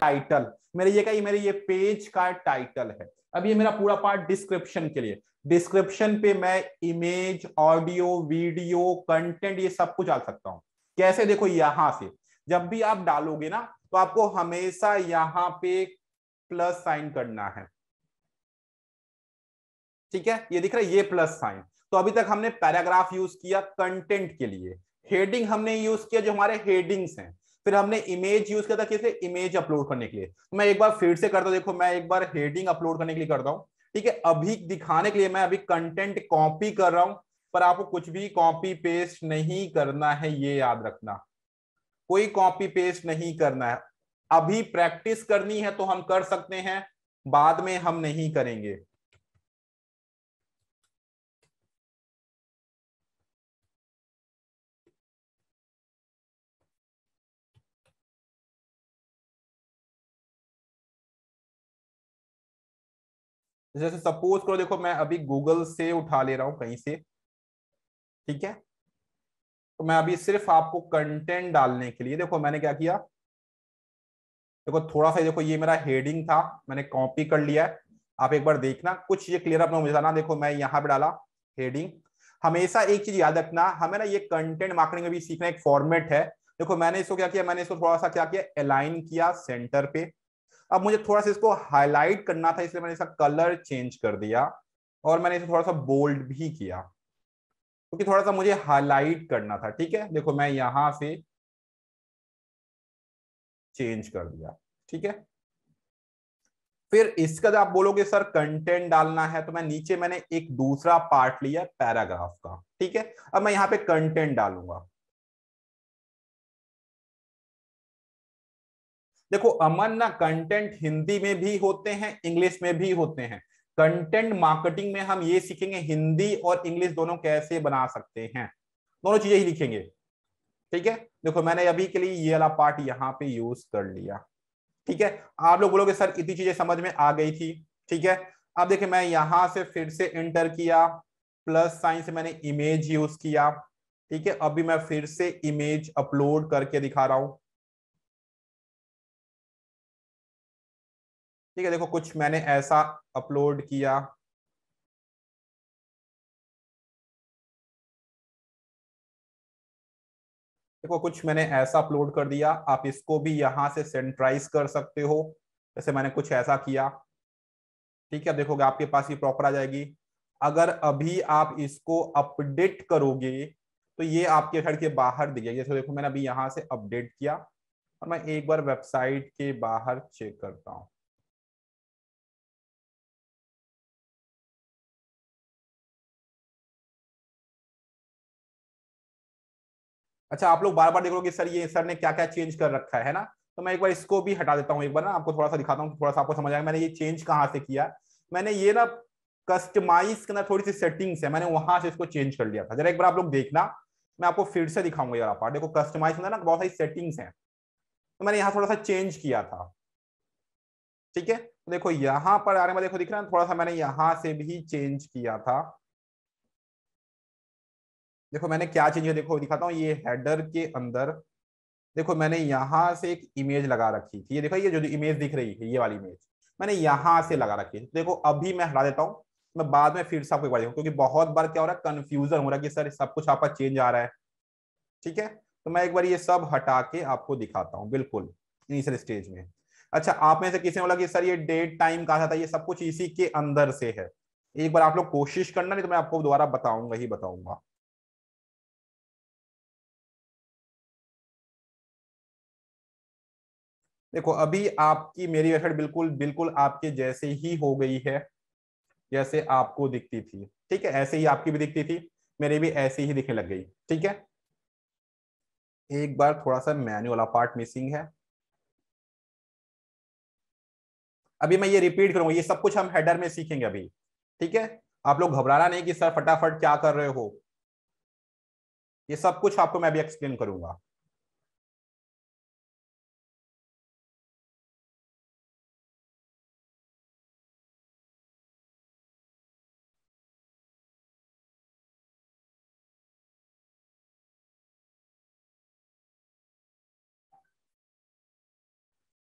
Title मेरे ये का मेरे ये पेज का टाइटल है। अब ये मेरा पूरा पार्ट डिस्क्रिप्शन के लिए। डिस्क्रिप्शन पे मैं इमेज ऑडियो वीडियो कंटेंट ये सब कुछ डाल सकता हूँ। कैसे? देखो यहाँ से। जब भी आप डालोगे ना तो आपको हमेशा यहाँ पे प्लस साइन करना है। ठीक है? ये दिख रहा है ये प्लस साइन तो अभी तक हमने पैराग्राफ यूज़ किया कंटेंट के लिए. हेडिंग हमने यूज़ किया जो हमारे हेडिंग्स हैं. फिर हमने इमेज यूज़ किया था किसे? इमेज अपलोड करने के लिए. तो मैं एक बार फिर से करता देखो मैं एक बार हेडिंग अपलोड करने के लिए करता हूँ. ठीक है? अभी दिखाने के लिए मैं अभी कंटेंट कॉपी कर रहा हूँ, पर आपको कुछ भी कॉपी पेस्ट नहीं करना है, ये याद रखना. कोई कॉपी पेस्ट नहीं करना है. अभी प्रैक्टिस करनी है तो हम कर सकते हैं, बाद में हम नहीं करेंगे. जैसे सपोज़ करो, देखो मैं अभी गूगल से उठा ले रहा हूँ कहीं से, ठीक है? तो मैं अभी सिर्फ़ आपको कंटेंट डालने के लिए, देखो मैंने क्या किया? देखो थोड़ा सा, देखो ये मेरा हेडिंग था, मैंने कॉपी कर लिया है। आप एक बार देखना, कुछ ये क्लियर अपना मुझे ना देखो मैं यहाँ पे डाला हेडिंग हमेशा एक चीज़ याद रखना, हमें ना ये कंटेंट मार्केटिंग में सीखना एक फॉर्मेट है। देखो मैंने इसको क्या किया, मैंने इसको थोड़ा सा क्या किया अलाइन किया सेंटर पे। अब मुझे थोड़ा सा इसको हाईलाइट करना था, इसलिए मैंने इसका कलर चेंज कर दिया और मैंने इसे थोड़ा सा बोल्ड भी किया। क्योंकि तो थोड़ा सा मुझे हाईलाइट करना था, ठीक है? देखो, मैं यहाँ से चेंज कर दिया, ठीक है? फिर इसका जब आप बोलोगे, सर कंटेंट डालना है तो मैं नीचे मैंने एक दूसरा पार्ट लिया पैराग्राफ का, ठीक है? अब मैं यहाँ पे कंटेंट डालूँगा। देखो, अमन ना कंटेंट हिंदी में भी होते हैं इंग्लिश में भी होते हैं। कंटेंट मार्केटिंग में हम ये सीखेंगे, हिंदी और इंग्लिश दोनों कैसे बना सकते हैं। दोनों चीज़ें ही लिखेंगे। ठीक है? देखो, मैंने अभी के लिए ये वाला पार्ट यहाँ पे यूज़ कर लिया। ठीक है? आप लोग बोलोगे, सर, इतनी चीज़ें समझ में आ गई थी। ठीक है? अब देखिए, मैं यहाँ से फिर से एंटर किया। प्लस साइन से मैंने इमेज यूज़ किया। ठीक है? अभी मैं फिर से इमेज अपलोड करके दिखा रहा हूँ। ठीक है, देखो कुछ मैंने ऐसा अपलोड किया। देखो कुछ मैंने ऐसा अपलोड कर दिया, आप इसको भी यहाँ से सेंट्राइज कर सकते हो। जैसे मैंने कुछ ऐसा किया। ठीक है देखोगे आपके पास ये प्रॉपर आ जाएगी। अगर अभी आप इसको अपडेट करोगे तो ये आपके घर के बाहर दिख जाएगी। जैसे देखो मैंने अभी यहाँ से अपडेट किया और मैं एक बार वेबसाइट के बाहर चेक करता हूँ। अच्छा आप लोग बार बार देख लो कि सर ये, सर ने क्या क्या चेंज कर रखा है ना? तो मैं एक बार इसको भी हटा देता हूँ एक बार ना, आपको थोड़ा सा दिखाता हूँ, थोड़ा सा आपको समझ आएगा मैंने ये चेंज कहाँ से किया। मैंने ये ना कस्टमाइज करना, थोड़ी सी सेटिंग्स है, मैंने वहाँ से इसको चेंज कर लिया था। जरा एक बार आप लोग देखना, मैं आपको फिर से दिखाऊँगा यार पार्ट देखो कस्टमाइज ना, बहुत सारी सेटिंग्स हैं। तो मैंने यहाँ थोड़ा सा चेंज किया था। ठीक है? तो देखो, यहाँ पर आने में देखो, दिख रहा है, थोड़ा सा मैंने यहाँ से भी चेंज किया था। देखो मैंने क्या चीज़ है, देखो दिखाता हूँ, ये हेडर के अंदर, देखो मैंने यहाँ से एक इमेज लगा रखी थी। ये देखो, ये जो इमेज दिख रही है, ये वाली इमेज मैंने यहाँ से लगा रखी है। देखो, अभी मैं हटा देता हूँ, मैं बाद में फिर से आपको एक बार क्योंकि बहुत बार क्या हो रहा है कंफ्यूजन हो रहा है कि सर सब कुछ आपका चेंज आ रहा है। ठीक है? तो मैं एक बार ये सब हटा के आपको दिखाता हूँ, बिल्कुल इनिशियल स्टेज में। अच्छा आप में से किसी ने बोला कि सर ये डेट टाइम कहा था ये सब कुछ इसी के अंदर से है। एक बार आप लोग कोशिश करना, नहीं तो मैं आपको दोबारा बताऊँगा, ही बताऊँगा। देखो, अभी आपकी, मेरी वेबसाइट बिल्कुल बिल्कुल आपके जैसे ही हो गई है, जैसे आपको दिखती थी। ठीक है? ऐसे ही आपकी भी दिखती थी, मेरी भी ऐसे ही दिखने लग गई। ठीक है? एक बार थोड़ा सा मैन्यू वाला पार्ट मिसिंग है। अभी मैं ये रिपीट करूँगा, ये सब कुछ हम हेडर में सीखेंगे अभी। ठीक है? आप लोग घबराना नहीं कि सर फटाफट क्या कर रहे हो। ये सब कुछ आपको मैं भी एक्सप्लेन करूँगा।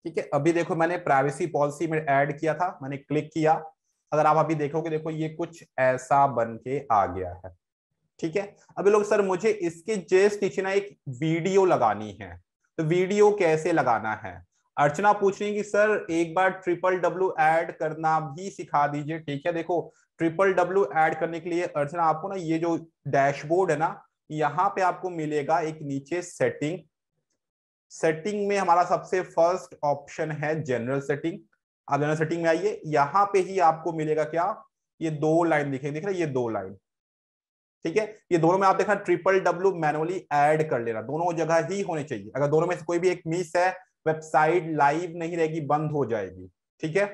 ठीक है? अभी देखो मैंने प्राइवेसी पॉलिसी में ऐड किया था, मैंने क्लिक किया। अगर आप अभी देखोगे, देखो ये कुछ ऐसा बन के आ गया है। ठीक है? अभी लोग, सर मुझे इसके जस्ट नीचे ना एक वीडियो लगानी है। तो वीडियो कैसे लगाना है? अर्चना पूछ रही कि, सर, एक बार ट्रिपल डब्ल्यू ऐड करना भी सिखा दीजिए। ठीक है? देखो ट्रिपल डब्ल्यू ऐड करने के लिए अर्चना, आपको ना ये जो डैशबोर्ड है ना, यहाँ पे आपको मिलेगा एक नीचे सेटिंग सेटिंग में हमारा सबसे फ़र्स्ट ऑप्शन है जनरल सेटिंग आप जनरल सेटिंग में आइए, यहाँ पे ही आपको मिलेगा क्या? ये दो लाइन दिखेंगे। दिख रहा है, ये दो लाइन ठीक है? ये दोनों में आप देखना ट्रिपल डब्ल्यू मैनुअली ऐड कर लेना। दोनों जगह ही होने चाहिए। अगर दोनों में से कोई भी एक मिस है वेबसाइट लाइव नहीं रहेगी, बंद हो जाएगी। ठीक है?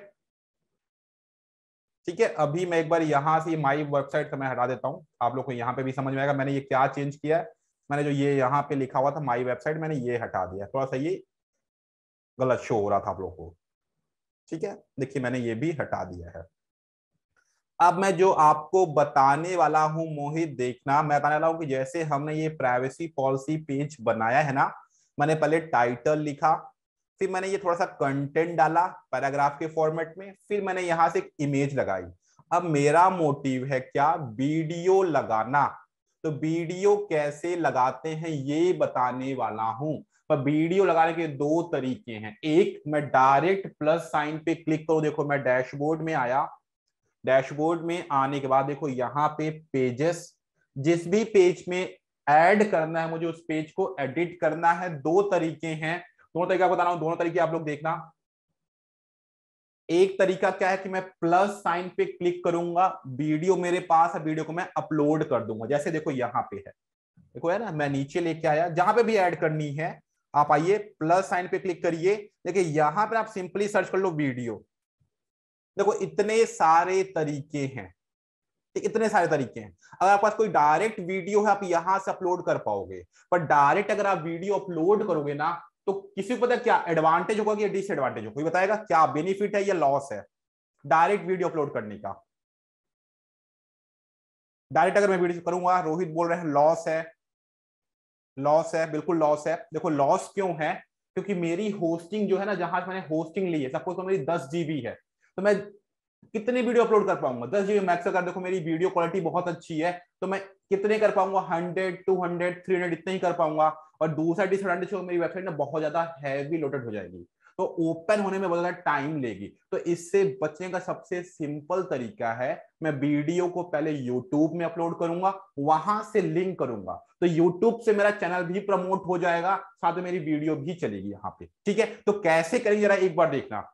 ठीक है? अभी मैं एक बार यहाँ से माई वेबसाइट का मैं हटा देता हूँ। आप लोग को यहाँ पे भी समझ में आएगा, मैंने ये क्या चेंज किया है। मैंने जो ये यहाँ पे लिखा हुआ था माई वेबसाइट मैंने ये हटा दिया। थोड़ा सा ये गलत शो हो रहा था आप लोग को। ठीक है? देखिए, मैंने ये भी हटा दिया है। अब मैं जो आपको बताने वाला हूँ, मोहित, देखना। मैं बताने वाला हूँ कि जैसे हमने ये प्राइवेसी पॉलिसी पेज बनाया है ना, मैंने पहले टाइटल लिखा, फिर मैंने ये थोड़ा सा कंटेंट डाला पैराग्राफ के फॉर्मेट में, फिर मैंने यहाँ से एक इमेज लगाई। अब मेरा मोटिव है क्या? वीडियो लगाना। तो वीडियो कैसे लगाते हैं ये बताने वाला हूँ। पर वीडियो लगाने के दो तरीके हैं। एक, मैं डायरेक्ट प्लस साइन पे क्लिक करूँ। देखो, मैं डैशबोर्ड में आया। डैशबोर्ड में आने के बाद देखो, यहाँ पे पेजेस, जिस भी पेज में ऐड करना है, मुझे उस पेज को एडिट करना है। दो तरीके हैं। दोनों तरीके बता रहा हूँ, दोनों तरीके आप लोग देखना। एक तरीका क्या है कि मैं प्लस साइन पे क्लिक करूँगा वीडियो मेरे पास है वीडियो को मैं अपलोड कर दूँगा। जैसे देखो यहाँ पे है। देखो है ना, मैं नीचे लेके आया, जहाँ पे भी ऐड करनी है, आप आइए प्लस साइन पे क्लिक करिए। देखिए, यहाँ पे आप सिंपली सर्च कर लो वीडियो देखो, इतने सारे तरीके हैं। इतने सारे तरीके हैं। अगर आपके पास कोई डायरेक्ट वीडियो है, आप यहाँ से अपलोड कर पाओगे। पर डायरेक्ट अगर आप वीडियो अपलोड करोगे ना तो किसी को पता क्या एडवांटेज होगा कि डिसएडवांटेज होगा? कोई बताएगा क्या बेनिफिट है या लॉस है? डायरेक्ट वीडियो अपलोड करने का। डायरेक्ट अगर मैं वीडियो करूँगा, रोहित बोल रहे हैं लॉस है। लॉस है, बिल्कुल लॉस है। देखो लॉस क्यों है? क्योंकि मेरी होस्टिंग जो है ना, जहाँ मैंने होस्टिंग ली है सपोज़ तो मेरी दस जीबी है तो मैं कितनी वीडियो अपलोड कर पाऊँगा? दस जीबी मैक्स अगर देखो मेरी वीडियो क्वालिटी बहुत अच्छी है तो मैं कितने कर पाऊँगा? Hundred two hundred three hundred इतने ही कर पाऊँगा। और दूसरा डिसएडवांटेज होगा मेरी वेबसाइट ना बहुत ज़्यादा हैवी लोडेड हो जाएगी। तो ओपन होने में बहुत ज़्यादा टाइम लेगी। तो इससे बचने का सबसे सिंपल तरीका है, मैं वीडियो को पहले यूट्यूब में अपलोड करूँगा, वहाँ से लिंक करूँगा। तो यूट्यूब से मेरा चैनल भी प्रमोट हो जाएगा, साथ में मेरी वीडियो भी चलेगी यहाँ पे। ठीक है? तो कैसे करेंगे जरा एक बार देखना।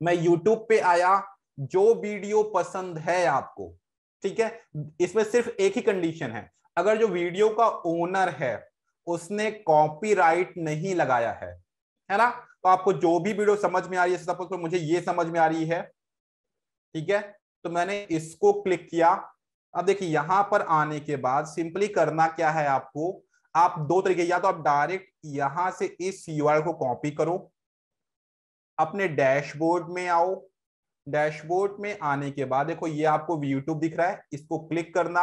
मैं यूट्यूब पे आया, जो वीडियो पसंद है आपको ठीक है? इसमें सिर्फ़ एक ही कंडीशन है। अगर जो वीडियो का ओनर है, उसने कॉपीराइट नहीं लगाया है है ना? तो आपको जो भी वीडियो समझ में आ रही है सपोज़ मुझे ये समझ में आ रही है, ठीक है? तो मैंने इसको क्लिक किया। अब देखिए, यहाँ पर आने के बाद सिंपली करना क्या है आपको? आप दो तरीके, या तो आप डायरेक्ट यहाँ से इस यूआरएल को कॉपी करो, अपने डैशबोर्ड में आओ डैशबोर्ड में आने के बाद, देखो ये आपको यूट्यूब दिख रहा है, इसको क्लिक करना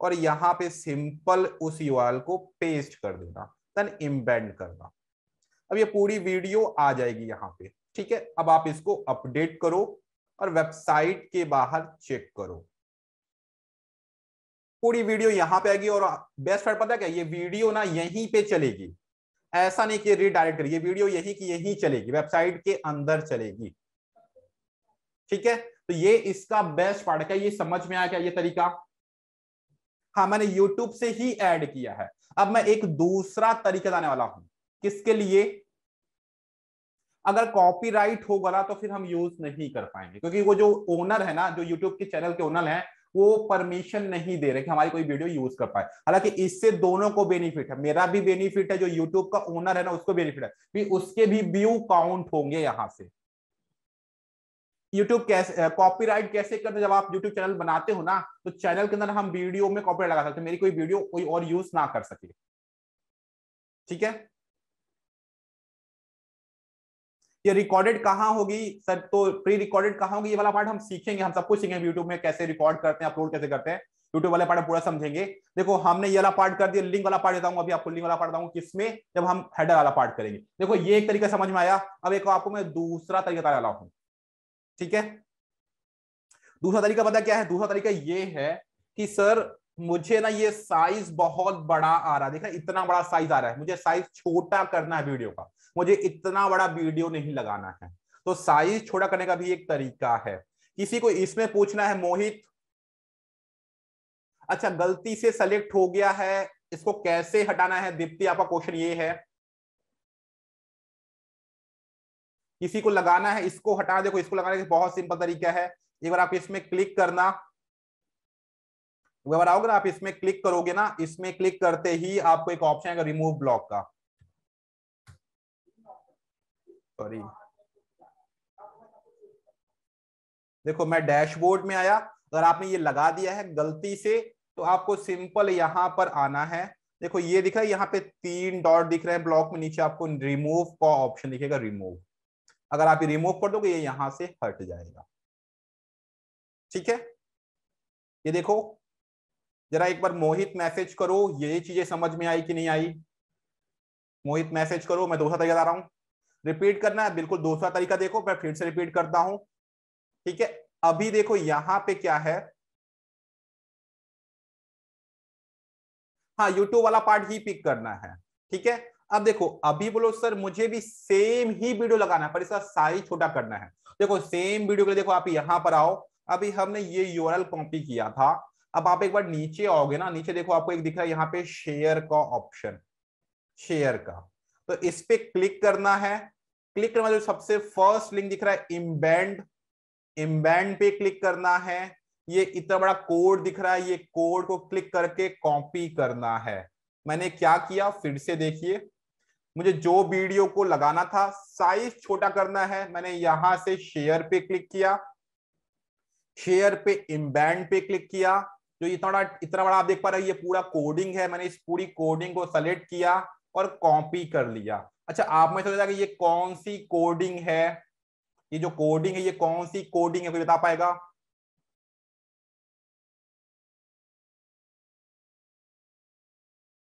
और यहाँ पे सिंपल उस यूआरएल को पेस्ट कर देना देन इम्बेंड करना। अब ये पूरी वीडियो आ जाएगी यहाँ पे, ठीक है? अब आप इसको अपडेट करो और वेबसाइट के बाहर चेक करो। पूरी वीडियो यहाँ पे आएगी और बेस्ट पार्ट पता है क्या? ये वीडियो ना यहीं पे चलेगी। ऐसा नहीं कि रीडायरेक्ट करिए वीडियो यही की यही चलेगी, वेबसाइट के अंदर चलेगी। ठीक है? तो ये इसका बेस्ट पार्ट है। ये समझ में आया क्या ये तरीका? हाँ मैंने यूट्यूब से ही ऐड किया है। अब मैं एक दूसरा तरीका लाने वाला हूँ। किसके लिए? अगर कॉपीराइट होगा ना तो फिर हम यूज़ नहीं कर पाएँगे। क्योंकि वो जो ओनर है ना, जो यूट्यूब के चैनल के ओनर है, वो परमिशन नहीं दे रहे कि हमारी कोई वीडियो यूज़ कर पाए। हालाँकि इससे दोनों को बेनिफिट है। मेरा भी बेनिफिट है, जो यूट्यूब का ओनर है ना, उसको बेनिफिट है। भी उसके भी व्यू काउंट होंगे यहाँ से। यूट्यूब कैसे कॉपीराइट कैसे करते जब आप यूट्यूब चैनल बनाते हो ना तो चैनल के अंदर हम वीडियो में कॉपीराइट लगा सकते मेरी कोई वीडियो कोई और यूज़ ना कर सके। ठीक है? ये रिकॉर्डेड कहाँ होगी? सर तो प्री रिकॉर्डेड कहाँ होगी? ये वाला पार्ट हम सीखेंगे। हम सब कुछ सीखेंगे यूट्यूब में कैसे रिकॉर्ड करते हैं अपलोड कैसे करते हैं। यूट्यूब वाले पार्ट पूरा समझेंगे। देखो, हमने ये वाला पार्ट कर दिया। लिंक वाला पार्ट बताऊँगा अभी आपको लिंक वाला पार्ट बताऊँगा किसमें? जब हम हेडर वाला पार्ट करेंगे। देखो, ये एक तरीका समझ में आया। अब एक आपको मैं दूसरा तरीका बता रहा हूँ। ठीक है? दूसरा तरीका पता क्या है? दूसरा तरीका ये है कि सर, मुझे ना ये साइज़ बहुत बड़ा आ रहा है। देखा इतना बड़ा साइज़ आ रहा है। मुझे साइज़ छोटा करना है वीडियो का। मुझे इतना बड़ा वीडियो नहीं लगाना है। तो साइज़ छोटा करने का भी एक तरीका है। किसी को इसमें पूछना है, मोहित अच्छा गलती से सेलेक्ट हो गया है, इसको कैसे हटाना है? दीप्ति, आपका क्वेश्चन ये है। किसी को लगाना है, इसको हटाना देखो इसको लगाने का बहुत सिंपल तरीका है। एक बार आप इसमें क्लिक करना। एक बार आओगे ना, आप इसमें क्लिक करोगे ना, इसमें क्लिक करते ही आपको एक ऑप्शन आएगा रिमूव ब्लॉक का। सॉरी देखो, मैं डैशबोर्ड में आया। अगर आपने ये लगा दिया है गलती से तो आपको सिंपल यहाँ पर आना है। देखो, ये दिख रहा है, यहाँ पे तीन डॉट दिख रहे हैं ब्लॉक में, नीचे आपको रिमूव का ऑप्शन दिखेगा रिमूव अगर आप ये रिमूव कर दोगे, ये यहाँ से हट जाएगा। ठीक है? ये देखो, जरा एक बार मोहित मैसेज करो, ये चीज़ें समझ में आई कि नहीं आई? मोहित मैसेज करो, मैं दूसरा तरीका बता रहा हूँ। रिपीट करना है, बिल्कुल दूसरा तरीका देखो, मैं फिर से रिपीट करता हूँ। ठीक है? अभी देखो, यहाँ पे क्या है? हाँ यूट्यूब वाला पार्ट ही पिक करना है। ठीक है? अब देखो, अभी बोलो, सर, मुझे भी सेम ही वीडियो लगाना है, पर इसका साइज़ छोटा करना है। देखो सेम वीडियो के लिए देखो, आप यहाँ पर आओ। अभी हमने ये यूआरएल कॉपी किया था। अब आप एक बार नीचे आओगे ना, नीचे देखो, आपको एक दिख रहा है यहाँ पे शेयर का ऑप्शन शेयर का। तो इस पे क्लिक करना है। क्लिक करना जो सबसे फ़र्स्ट लिंक दिख रहा है इम्बैंड इम्बैंड पे क्लिक करना है। ये इतना बड़ा कोड दिख रहा है, ये कोड को क्लिक करके कॉपी करना है। मैंने क्या किया? फिर से देखिए। मुझे जो वीडियो को लगाना था साइज़ छोटा करना है, मैंने यहाँ से शेयर पे क्लिक किया। शेयर पे इम्बैंड पे क्लिक किया। जो इतना बड़ा इतना बड़ा आप देख पा रहे हैं, ये पूरा कोडिंग है। मैंने इस पूरी कोडिंग को सेलेक्ट किया और कॉपी कर लिया। अच्छा आप में सोचा कि ये कौन सी कोडिंग है? ये जो कोडिंग है, ये कौन सी कोडिंग है? कोई बता पाएगा?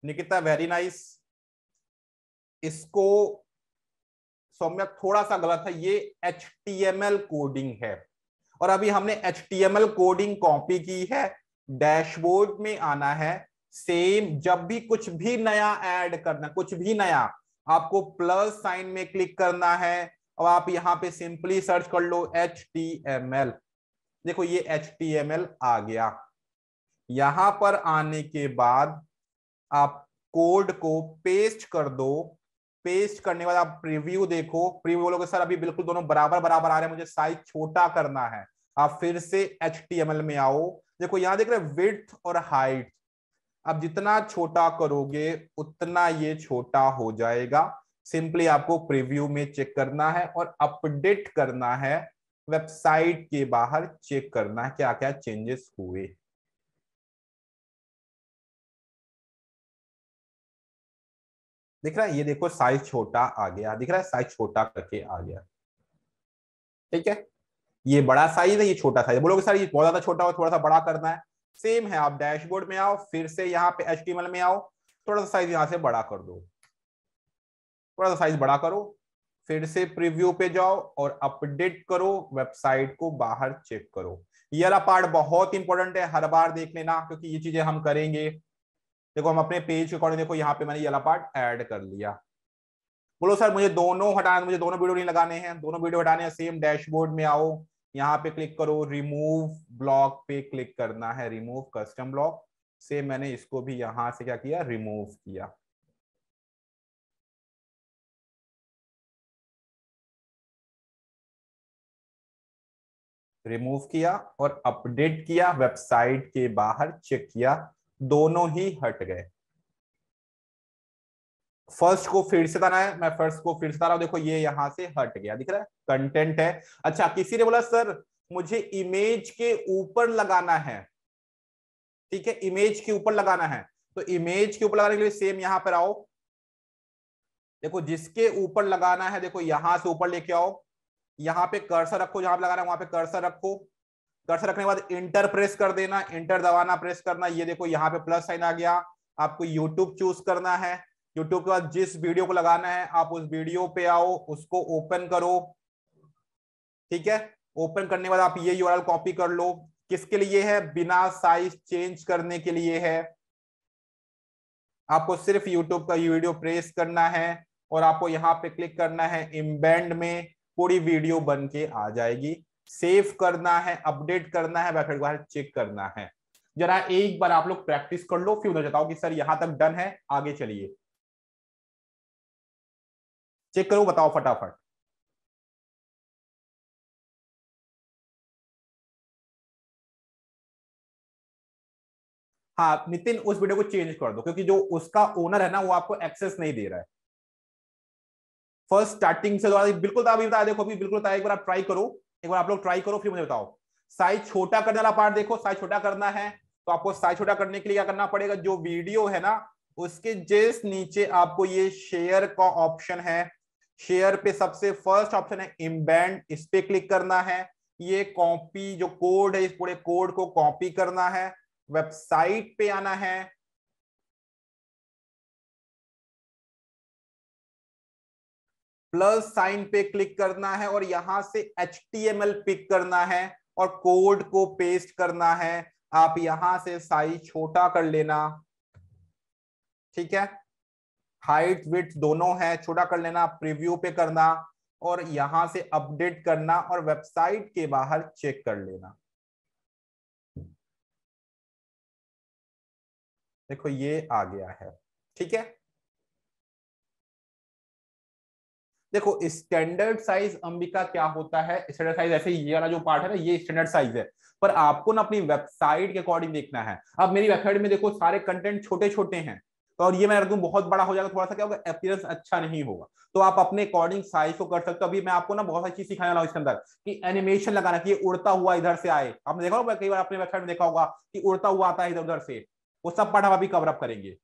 निकिता वेरी नाइस इसको सौम्या थोड़ा सा गलत है, ये एचटीएमएल कोडिंग है। और अभी हमने एचटीएमएल कोडिंग कॉपी की है डैशबोर्ड में आना है सेम जब भी कुछ भी नया ऐड करना, कुछ भी नया, आपको प्लस साइन में क्लिक करना है, और आप यहाँ पे सिंपली सर्च कर लो एचटीएमएल देखो, ये एचटीएमएल आ गया। यहाँ पर आने के बाद आप कोड को पेस्ट कर दो पेस्ट करने के बाद आप प्रीव्यू देखो। प्रीव्यू बोलोगे, सर, अभी बिल्कुल दोनों बराबर बराबर आ रहे हैं, मुझे साइज़ छोटा करना है। आप फिर से एच में आओ। देखो, यहाँ देख रहे विथ और हाइट अब जितना छोटा करोगे, उतना ये छोटा हो जाएगा। सिंपली आपको प्रीव्यू में चेक करना है और अपडेट करना है। वेबसाइट के बाहर चेक करना है क्या क्या चेंजेस हुए। दिख रहा है, ये देखो साइज़ छोटा आ गया, दिख रहा है साइज़ छोटा करके आ गया। ठीक है? ये बड़ा साइज़ है, ये छोटा साइज़ बोलोगे, सर, ये बहुत ज़्यादा छोटा हो थोड़ा सा बड़ा करना है। सेम है, आप डैशबोर्ड में आओ, फिर से यहाँ पे एच में आओ, थोड़ा सा साइज़ यहाँ से बड़ा कर दो। थोड़ा सा साइज़ बड़ा करो, फिर से प्रीव्यू पे जाओ और अपडेट करो वेबसाइट को बाहर चेक करो। ये वाला पार्ट बहुत इंपॉर्टेंट है, हर बार देख लेना, क्योंकि ये चीज़ें हम करेंगे। देखो, हम अपने पेज के अकॉर्डिंग देखो, यहाँ पे मैंने ये पार्ट ऐड कर लिया। बोलो, सर, मुझे दोनों हटाने मुझे दोनों वीडियो नहीं लगाने हैं। दोनों वीडियो हटाने हैं। सेम डैशबोर्ड में आओ। यहाँ पे क्लिक करो रिमूव ब्लॉक पे क्लिक करना है। रिमूव कस्टम ब्लॉक से मैंने इसको भी यहाँ से क्या किया? रिमूव किया। रिमूव किया और अपडेट किया वेबसाइट के बाहर चेक किया। दोनों ही हट गए। फ़र्स्ट को फिर से ताना है मैं फ़र्स्ट को फिर से तारा देखो, ये यहाँ से हट गया, दिख रहा है? कंटेंट है। अच्छा किसी ने बोला, सर, मुझे इमेज के ऊपर लगाना है। ठीक है इमेज के ऊपर लगाना है। तो इमेज के ऊपर लगाने के लिए सेम यहाँ पर आओ। देखो, जिसके ऊपर लगाना है, देखो, यहाँ से ऊपर लेके आओ। यहाँ पे कर्सर रखो, जहाँ पे लगाना है, वहाँ पे कर्सर रखो। कर्सर रखने के बाद इंटर प्रेस कर देना इंटर दबाना प्रेस करना। ये देखो, यहाँ पे प्लस साइन आ गया। आपको यूट्यूब चूज़ करना है। यूट्यूब के बाद जिस वीडियो को लगाना है, आप उस वीडियो पे आओ, उसको ओपन करो। ठीक है? ओपन करने के बाद आप ये यूआरएल कॉपी कर लो। किसके लिए है? बिना साइज़ चेंज करने के लिए है। आपको सिर्फ़ यूट्यूब का वीडियो प्रेस करना है और आपको यहाँ पे क्लिक करना है। इम्बैंड में पूरी वीडियो बन के आ जाएगी। सेव करना है, अपडेट करना है, वेबसाइट बाहर चेक करना है। जरा एक बार आप लोग प्रैक्टिस कर लो, फिर उधर बताओ कि सर यहाँ तक डन है, आगे चलिए। चेक करो, बताओ फटाफट। हाँ नितिन, उस वीडियो को चेंज कर दो, क्योंकि जो उसका ओनर है ना, वो आपको एक्सेस नहीं दे रहा है। फ़र्स्ट स्टार्टिंग से बिल्कुल अभी बताया देखो अभी बिल्कुल एक बार ट्राई करो। एक बार आप लोग ट्राई करो, फिर मुझे बताओ। साइज़ छोटा करने वाला पार्ट देखो साइज़ छोटा करना है तो आपको साइज़ छोटा करने के लिए क्या करना पड़ेगा? जो वीडियो है ना, उसके जस्ट नीचे आपको ये शेयर का ऑप्शन है शेयर पे सबसे फ़र्स्ट ऑप्शन है इम्बैंड इस पे क्लिक करना है। ये कॉपी जो कोड है, इस पूरे कोड को कॉपी करना है। वेबसाइट पे आना है। प्लस साइन पे क्लिक करना है और यहाँ से एचटीएमएल पिक करना है और कोड को पेस्ट करना है। आप यहाँ से साइज़ छोटा कर लेना। ठीक है? हाइट विथ दोनों है, छोटा कर लेना प्रीव्यू पे करना और यहाँ से अपडेट करना और वेबसाइट के बाहर चेक कर लेना। देखो, ये आ गया है। ठीक है? देखो स्टैंडर्ड साइज़ अंबिका क्या होता है? स्टैंडर्ड साइज़ ऐसे ये वाला जो पार्ट है ना, ये स्टैंडर्ड साइज़ है। पर आपको ना अपनी वेबसाइट के अकॉर्डिंग देखना है। अब मेरी वेबसाइट में देखो, सारे कंटेंट छोटे छोटे हैं। तो और ये मैं रखूँ बहुत बड़ा हो जाएगा थोड़ा सा क्या होगा अपीयरेंस अच्छा नहीं होगा। तो आप अपने अकॉर्डिंग साइज़ को कर सकते हो। अभी मैं आपको ना बहुत सारी चीज़ सिखाने वाला हूँ इसके अंदर, कि एनिमेशन लगाना, कि उड़ता हुआ इधर से आए। आपने देखा होगा, कई बार अपने वेबसाइट में देखा होगा, कि उड़ता हुआ आता है इधर उधर से। वो सब पार्ट हम अभी कवर अप करेंगे।